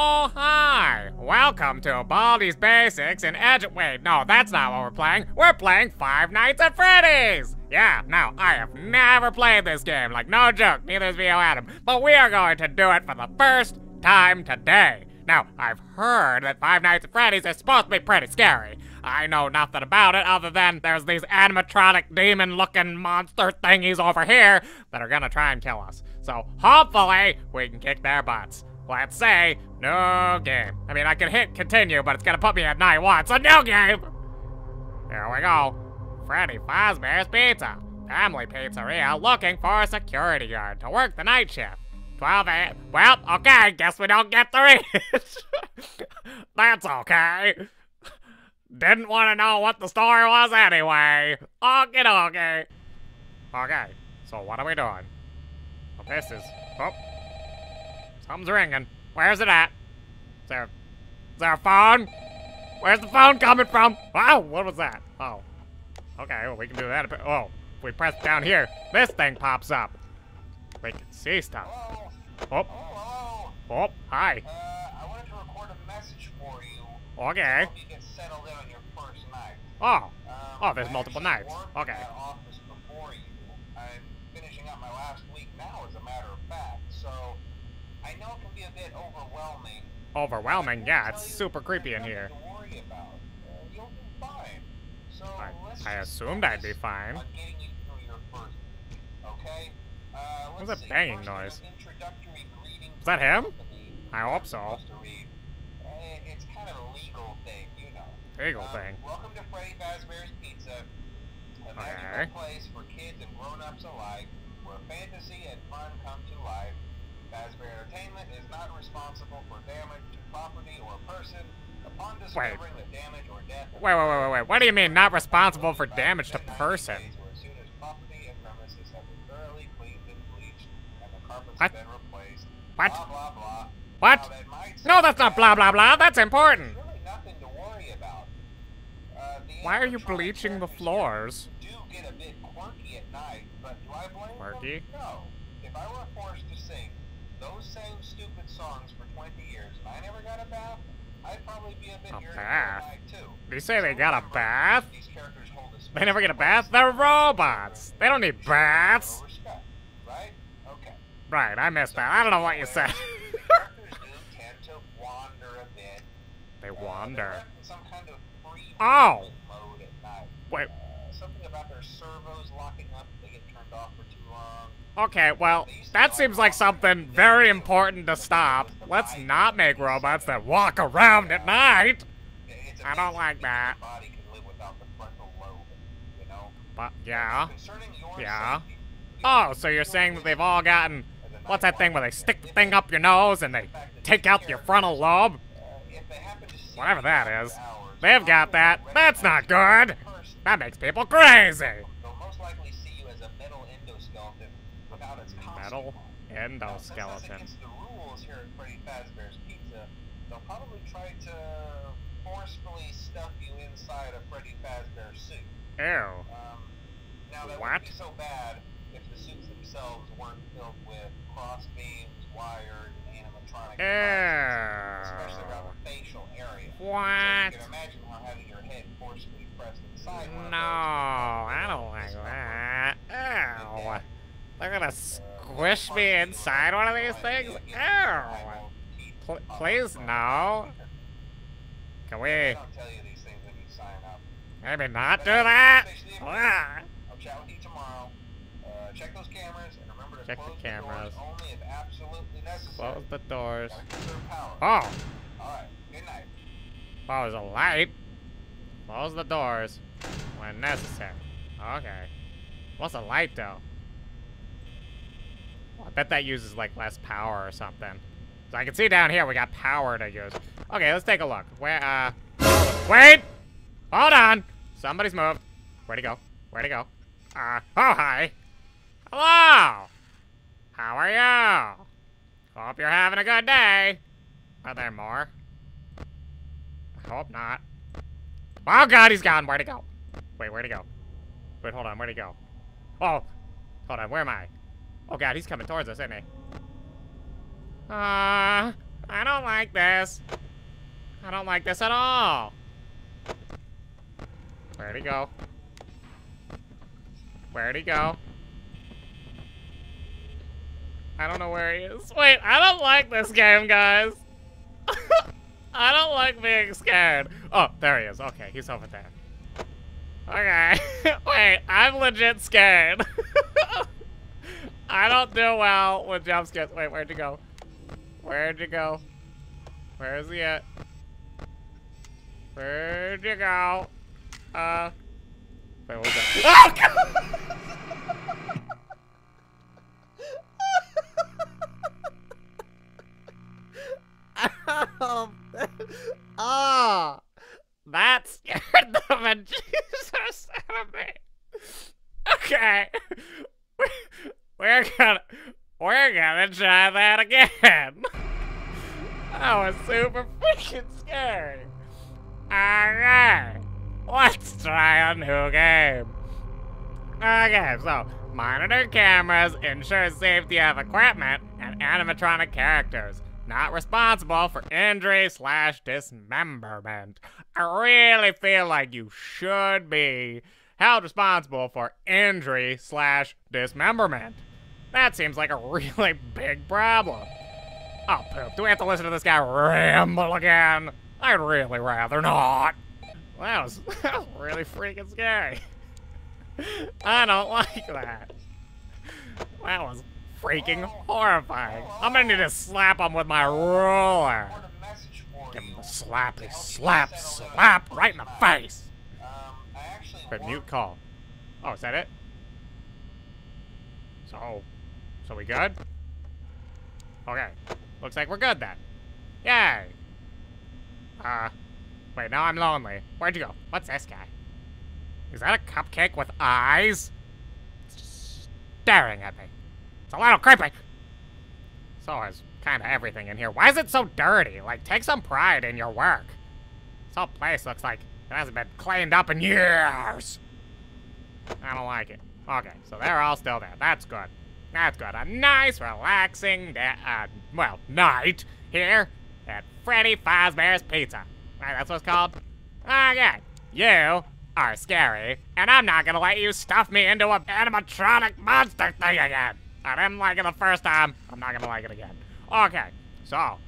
Oh, hi! Welcome to Baldi's Basics in Edu- Wait, no, that's not what we're playing. We're playing Five Nights at Freddy's! Yeah, now, I have never played this game, like no joke, neither has VO Adam, but we are going to do it for the first time today. Now, I've heard that Five Nights at Freddy's is supposed to be pretty scary. I know nothing about it other than there's these animatronic demon-looking monster thingies over here that are gonna try and kill us. So hopefully we can kick their butts. Let's say no game. I mean, I can hit continue, but it's gonna put me at night one, so no game! Here we go. Freddy Fazbear's Pizza. Family Pizzeria looking for a security guard to work the night shift. 12 a.m. Well, okay, guess we don't get the reach. That's okay. Didn't want to know what the story was anyway. Okay, okay. Okay, so what are we doing? Oh, this is. Oh. Something's ringing. Where's it at? Is there, is there a phone? Where's the phone coming from? Wow, what was that? Oh. Okay, well, we can do that. a bit- Oh, if we press down here, this thing pops up. We can see stuff. Hello? Oh, Hello? oh, hi. Uh, I wanted to record a message for you. Okay. Hope you get settled in on your first night. Oh, Um, Oh, there's I multiple nights. Okay. In that office before you. I'm finishing up my last week now, as a matter of fact. So, I know it can be a bit overwhelming. overwhelming. Yeah, it's super creepy in here. To worry about. Uh, you'll do fine. So I, I assumed I'd be fine. on getting you first Okay. Uh, What's let's that banging noise? an introductory greeting Is that him? I hope so. supposed to read. Uh, It's kind of a legal thing, you know. Legal Um, thing. Welcome to Freddy Fazbear's Pizza, a Okay. magical place for kids and grown-ups alike, where fantasy and fun come to life. Fazbear Entertainment is not responsible for damage to property or person. Upon discovering that damage or death... Wait, wait, wait, wait, wait. What do you mean not responsible for damage to person? As soon as property and premises have been thoroughly cleaned and bleached, and the carpets What? have been replaced. What? Blah, blah, blah. What? Now, that might No, that's not blah blah blah. That's important. really nothing to worry about. Uh, Why are you bleaching the floors? Do get a bit quirky at night, but do I blame Quirky? them? No. If I were forced to same stupid songs for 20 years and I never got a bath, I'd probably be a bit A bath? at too. You say they got a bath? These characters hold a They never get a bath? They're in my heart. robots. They don't need baths. respect, Right? Okay. Right, I missed that. I don't know what you said. The do tend to wander a bit. they uh, wander. kind of free Oh. mode at night. Wait. Something about their servos locking up if they get turned off for too long. Okay, well, that seems like something very important to stop. Let's not make robots that walk around at night. I don't like that. human body can live without the frontal lobe, you know? But, yeah. Yeah. Oh, so you're saying that they've all gotten... What's that thing where they stick the thing up your nose and they take out your frontal lobe? uh, if they happen to see Whatever that is. They've got that. That's not good. You as a person. That makes people crazy. They'll most likely see you as a metal endoskeleton without its costume Metal on. Now, endoskeleton. against the rules here at Freddy Fazbear's Pizza, they'll probably try to forcefully stuff you inside a Freddy Fazbear suit. Ew. Um, now that What? wouldn't be so bad if the suits themselves weren't filled with cross beams, wired, and animatronic devices, especially around the facial area. So What? you can imagine how having your head forcefully No, I don't like that. Ew. They're gonna squish me inside one of these things? Ew. Pl- please, no. Can we maybe not do that? Check those cameras and remember to Check the cameras. Close the doors. Oh, oh, there's a light. Close the doors when necessary. Okay. What's a light though? Well, I bet that uses like less power or something. So I can see down here we got power to use. Okay, let's take a look. Where, uh... Wait! Hold on! Somebody's moved. Where'd he go? Where'd he go? Uh, oh, hi. Hello! How are you? Hope you're having a good day. Are there more? I hope not. Oh god, he's gone. Where'd he go? Wait, where'd he go? Wait, hold on, where'd he go? Oh, hold on, where am I? Oh god, he's coming towards us, isn't he? Uh, I don't like this. I don't like this at all. Where'd he go? Where'd he go? I don't know where he is. Wait, I don't like this game, guys. I don't like being scared. Oh, there he is. Okay, he's over there. Okay. Wait, I'm legit scared. I don't do well with jump scares. Wait, where'd you go? Where'd you go? Where is he at? Where'd you go? Uh. Wait, what was that? Oh, oh, Ah, that scared the bejesus out of me. Okay, we're gonna we're gonna try that again. That was super freaking scary. Okay, let's try a new game. Okay, so monitor cameras, ensure safety of equipment, and animatronic characters not responsible for injury slash dismemberment. I really feel like you should be held responsible for injury slash dismemberment. That seems like a really big problem. Oh, poop. Do we have to listen to this guy ramble again? I'd really rather not. That was, that was really freaking scary. I don't like that. That was freaking horrifying. I'm gonna need to slap him with my ruler. Give him a slappy slap, slap right in the face. But mute call. Oh, is that it? So, so we good? Okay. Looks like we're good then. Yay! Uh, wait, now I'm lonely. Where'd you go? What's this guy? Is that a cupcake with eyes? It's staring at me. It's a little creepy. So is kind of everything in here. Why is it so dirty? Like, take some pride in your work. This whole place looks like it hasn't been cleaned up in years. I don't like it. Okay, so they're all still there. That's good. That's good. A nice, relaxing, uh, well, night here at Freddy Fazbear's Pizza. Right, that's what it's called? Okay. You are scary, and I'm not gonna let you stuff me into a animatronic monster thing again. I didn't like it the first time. I'm not gonna like it again. Okay, so,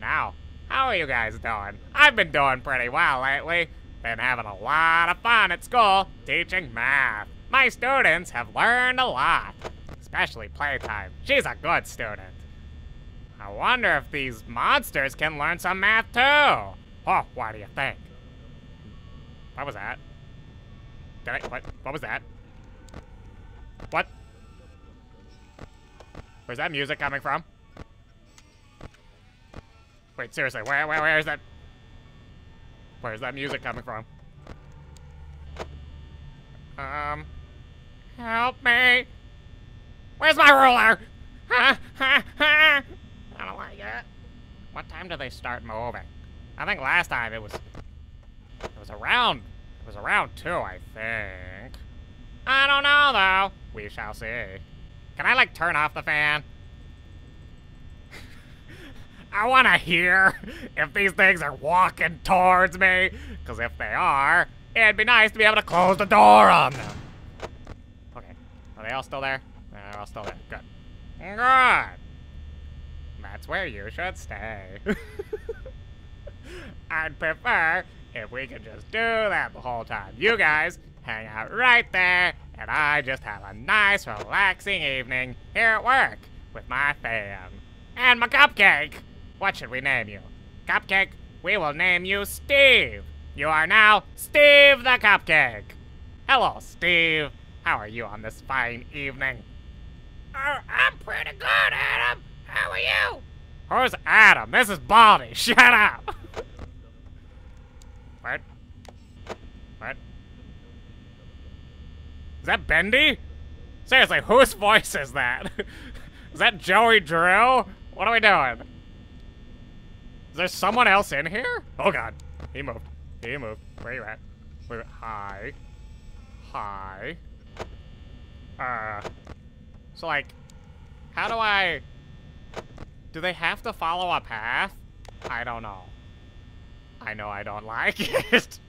now, how are you guys doing? I've been doing pretty well lately. Been having a lot of fun at school teaching math. My students have learned a lot, especially Playtime. She's a good student. I wonder if these monsters can learn some math too. Oh, what do you think? What was that? Did I, what, what was that? What? Where's that music coming from? Wait, seriously, where, where, where is that? Where's that music coming from? Um, help me. Where's my ruler? I don't like it. What time do they start moving? I think last time it was, it was around, it was around two, I think. I don't know though. We shall see. Can I, like, turn off the fan? I want to hear if these things are walking towards me. Because if they are, it'd be nice to be able to close the door on them. Okay. Are they all still there? They're all still there. Good. Good. That's where you should stay. I'd prefer if we could just do that the whole time. You guys hang out right there and I just have a nice, relaxing evening here at work with my fam. And my cupcake! What should we name you? Cupcake, we will name you Steve. You are now Steve the Cupcake. Hello, Steve. How are you on this fine evening? Uh, I'm pretty good, Adam. How are you? Who's Adam? This is Baldi. Shut up. what? What? Is that Bendy? Seriously, whose voice is that? is that Joey Drew? What are we doing? Is there someone else in here? Oh god. He moved. He moved. Where you at? Where, hi. Hi. Uh. So like, how do I... Do they have to follow a path? I don't know. I know I don't like it.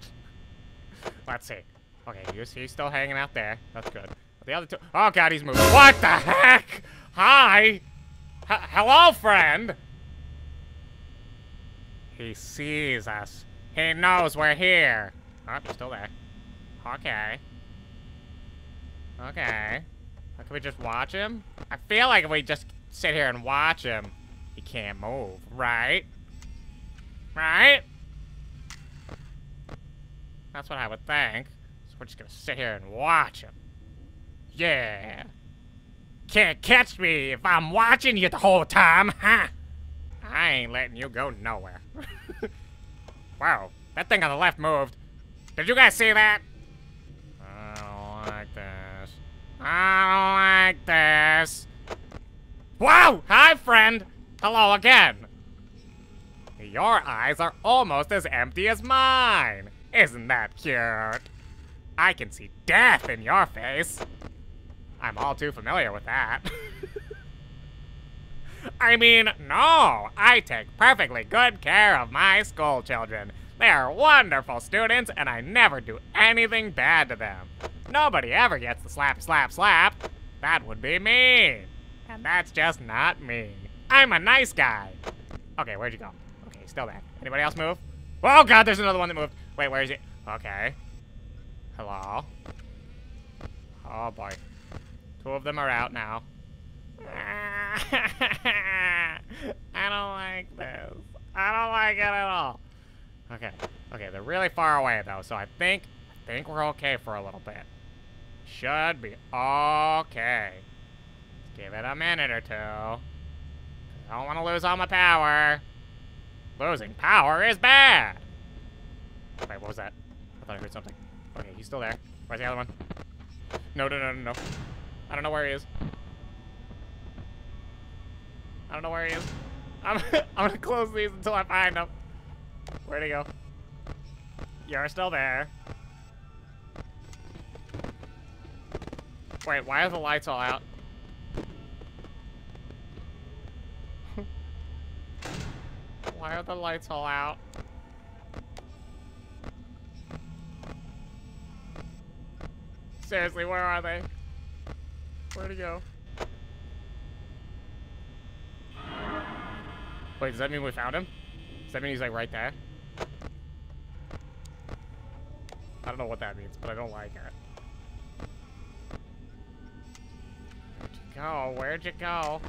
Let's see. Okay, he's, he's still hanging out there. That's good. The other two. Oh god, he's moving. What the heck? Hi. H hello, friend. He sees us. He knows we're here. Oh, he's still there. Okay. Okay. Can we just watch him? I feel like if we just sit here and watch him, he can't move, right? Right? That's what I would think. We're just gonna sit here and watch him. Yeah. Can't catch me if I'm watching you the whole time, huh? I ain't letting you go nowhere. wow, that thing on the left moved. Did you guys see that? I don't like this. I don't like this. Wow! Hi, friend! Hello again! Your eyes are almost as empty as mine! Isn't that cute? I can see death in your face. I'm all too familiar with that. I mean, no, I take perfectly good care of my school children. They are wonderful students, and I never do anything bad to them. Nobody ever gets the slap, slap, slap. That would be me. And that's just not me. I'm a nice guy. Okay, where'd you go? Okay, still there. Anybody else move? Oh god, there's another one that moved. Wait, where is it? Okay. Hello? Oh boy. Two of them are out now. I don't like this. I don't like it at all. Okay. Okay, they're really far away though, so I think I think we're okay for a little bit. Should be okay. Let's give it a minute or two. I don't want to lose all my power. Losing power is bad. Wait, what was that? I thought I heard something. He's still there. Where's the other one? No, no, no, no, no. I don't know where he is. I don't know where he is. I'm, I'm gonna close these until I find him. Where'd he go? You're still there. Wait, why are the lights all out? why are the lights all out? Seriously, where are they? Where'd he go? Wait, does that mean we found him? Does that mean he's like right there? I don't know what that means, but I don't like it. Where'd you go? Where'd you go?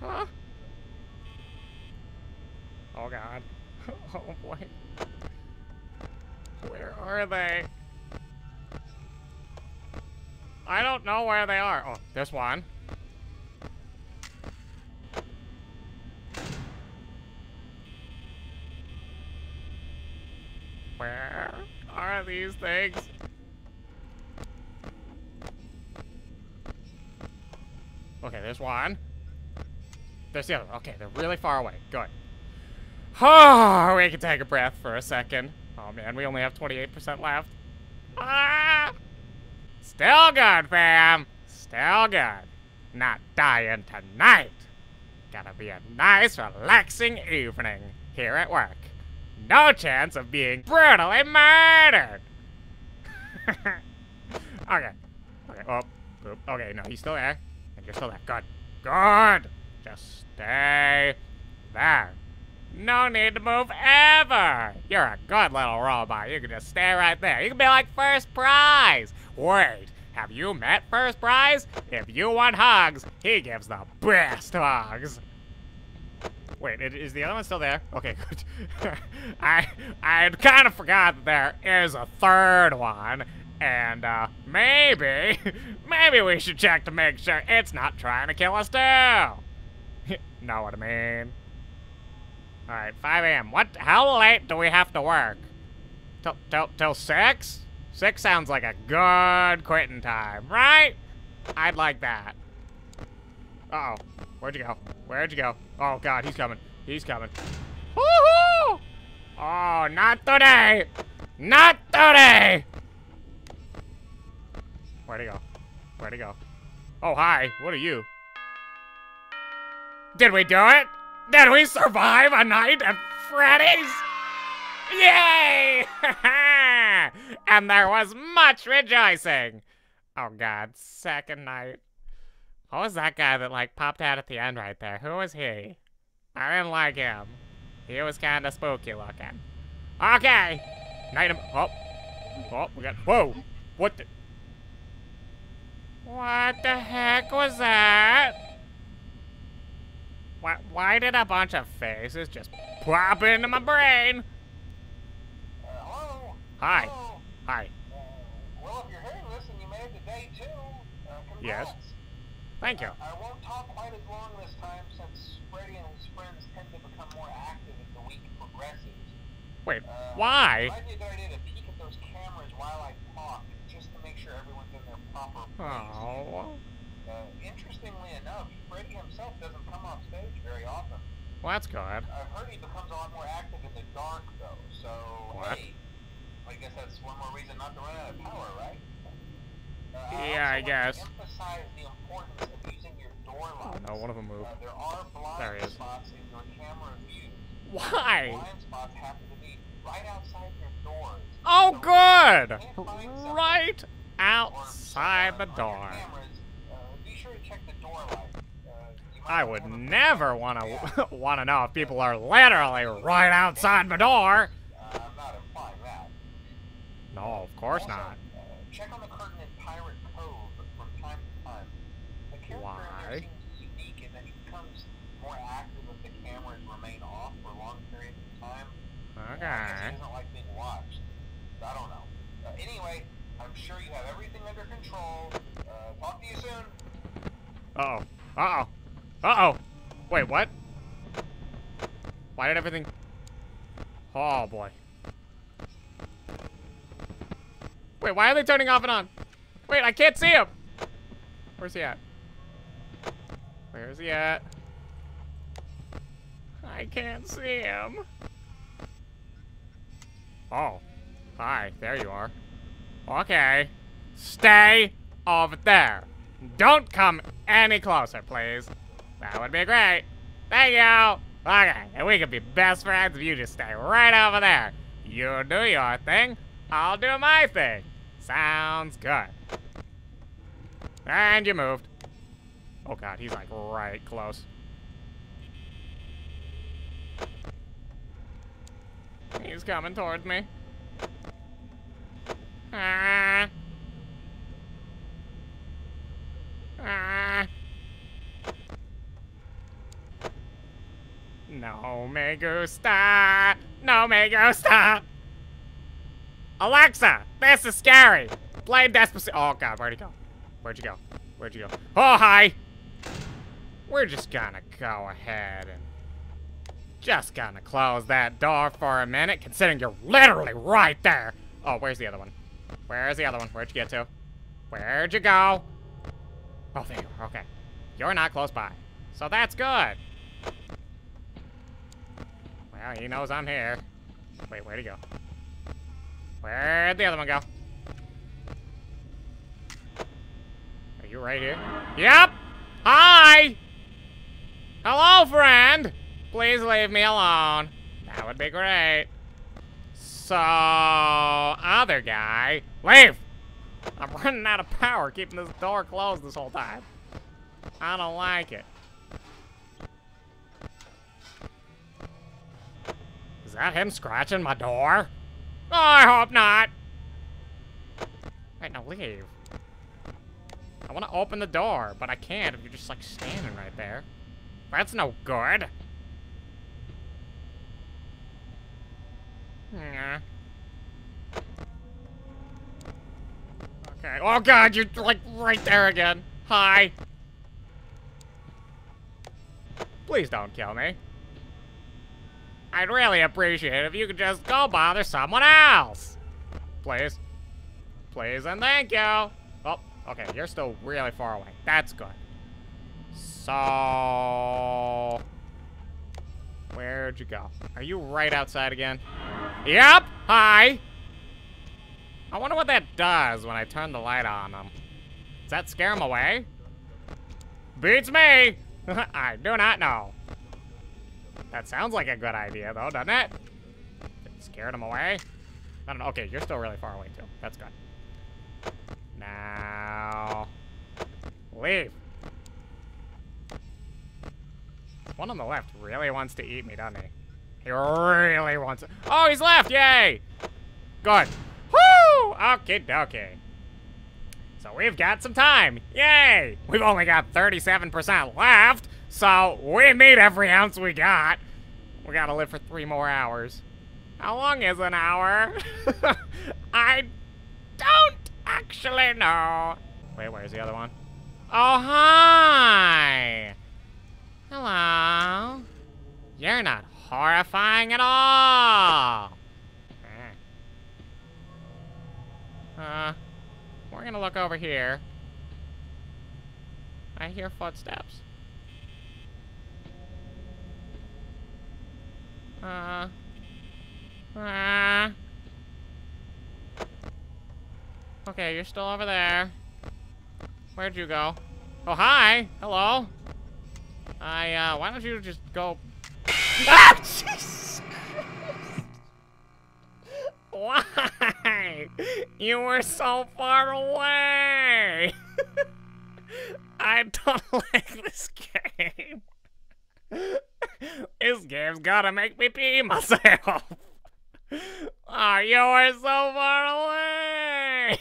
Huh? Oh god. Oh boy. Where are they? I don't know where they are. Oh, there's one. Where are these things? Okay, there's one. There's the other. Okay, they're really far away. Good. Oh, we can take a breath for a second. Oh man, we only have 28% left. Ah! Still good, fam. Still good. Not dying tonight. Gonna be a nice, relaxing evening here at work. No chance of being brutally murdered. okay. Okay, oh, oop. Okay, no, he's still there. And you're still there. Good. Good. Just stay there. No need to move ever. You're a good little robot. You can just stay right there. You can be like first prize. Wait, have you met first prize? If you want hugs, he gives the best hugs. Wait, is the other one still there? Okay, good. I I kind of forgot that there is a third one, and uh, maybe, maybe we should check to make sure it's not trying to kill us too. know what I mean? All right, 5 a.m. What? How late do we have to work? Till till till six? Six sounds like a good quitting time, right? I'd like that. Uh oh Where'd you go? Where'd you go? Oh, God, he's coming. He's coming. Woohoo! Oh, not today! Not today! Where'd he go? Where'd he go? Oh, hi. What are you? Did we do it? Did we survive a night at Freddy's? Yay! and there was much rejoicing. Oh god, second night. What was that guy that like popped out at the end right there? Who was he? I didn't like him. He was kind of spooky looking. Okay. Night him. Oh. Oh, we got. Whoa. What the? What the heck was that? Why, why did a bunch of faces just pop into my brain? Hi. Hello? Hi. Uh, well, if you're hearing this and you made it to day two, uh, Yes. Thank you. I won't talk quite as long this time since Freddy and his friends tend to become more active as the week progresses. Wait, Uh, why? Might be a good idea to peek at those cameras while I talk, just to make sure everyone's in their proper place. Oh. Uh, interestingly enough, Freddy himself doesn't come off stage very often. Well, that's good. I've heard he becomes a lot more active in the dark, though. So What? hey, I guess that's one more reason not to run out of power, right? Uh, Yeah, I also want to guess. Emphasize the importance of using your door Oh lights. no, one of them moved. Uh, there There he is. spots in your camera view. Why? Blind spots happen to be right outside your doors. Oh, So good! if you can't find something Right outside the someone on your door. cameras, be sure to check the door light. You might I would never want to want to know if people are literally right outside my door. Uh, I'm not implying that. No, of course Also, not. Uh, check on the curtain in Pirate Cove from time to time. The character in Why? there seems unique in that he becomes more active if the cameras remain off for long periods of time. I guess Okay. he doesn't like being watched. I don't know. Uh, anyway, I'm sure you have everything under control. Uh, talk to you soon. Uh oh. Uh oh. Uh oh. Wait, what? Why did everything? Oh boy. Wait, why are they turning off and on? Wait, I can't see him. Where's he at? Where's he at? I can't see him. Oh. Hi, there you are. Okay. Stay over there. Don't come any closer, please. That would be great. Thank you. Okay, and we could be best friends if you just stay right over there. You do your thing, I'll do my thing. Sounds good. And you moved. Oh god, he's like right close. He's coming towards me. No me gusta. No me gusta. Alexa, this is scary. Play Despacito. Oh god, where'd he go? Where'd you go? Where'd you go? Oh hi. We're just gonna go ahead and just gonna close that door for a minute, considering you're literally right there. Oh, where's the other one? Where's the other one? Where'd you get to? Where'd you go? Oh, there you are. Okay. You're not close by. So that's good. Well, he knows I'm here. Wait, where'd he go? Where'd the other one go? Are you right here? Yep! Hi! Hello, friend! Please leave me alone. That would be great. So, other guy, leave! I'm running out of power keeping this door closed this whole time. I don't like it. Is that him scratching my door? Oh, I hope not. Wait, now leave. I want to open the door, but I can't if you're just like standing right there. That's no good. Yeah. Okay. Oh god, you're like right there again. Hi. Please don't kill me. I'd really appreciate it if you could just go bother someone else. Please. Please and thank you. Oh, okay, you're still really far away. That's good. So... Where'd you go? Are you right outside again? Yep! Hi! I wonder what that does when I turn the light on him. Does that scare him away? Beats me! I do not know. That sounds like a good idea, though, doesn't it? it Scared him away? I don't know. Okay, you're still really far away, too. That's good. Now... Leave. One on the left really wants to eat me, doesn't he? He really wants it. Oh, he's left! Yay! Good. Woo! Okay, dokie. So we've got some time. Yay! We've only got 37% left, so we need every ounce we got. We gotta live for three more hours. How long is an hour? I don't actually know. Wait, where's the other one? Oh, hi! Hello. You're not horrifying at all. Uh, we're gonna look over here. I hear footsteps. Uh, uh. Okay, you're still over there. Where'd you go? Oh, hi! Hello! I, uh, why don't you just go... ah! Jesus Why? You were so far away! I don't like this game. this game's gotta make me pee myself. Oh, you were so far away!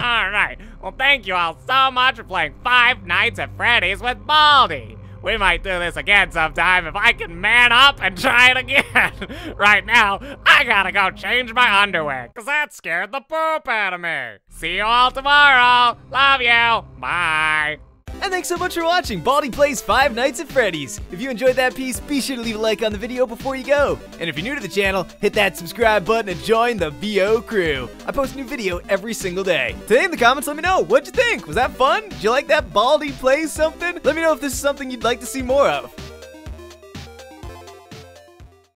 Alright, well thank you all so much for playing Five Nights at Freddy's with Baldi. We might do this again sometime if I can man up and try it again. right now, I gotta go change my underwear, cause that scared the poop out of me. See you all tomorrow. Love you. Bye. And thanks so much for watching Baldi Plays Five Nights at Freddy's. If you enjoyed that piece, be sure to leave a like on the video before you go. And if you're new to the channel, hit that subscribe button and join the VO crew. I post a new video every single day. Today in the comments, let me know, what'd you think? Was that fun? Did you like that Baldi Plays something? Let me know if this is something you'd like to see more of.